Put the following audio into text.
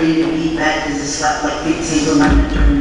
really be back as a slap like dictator manager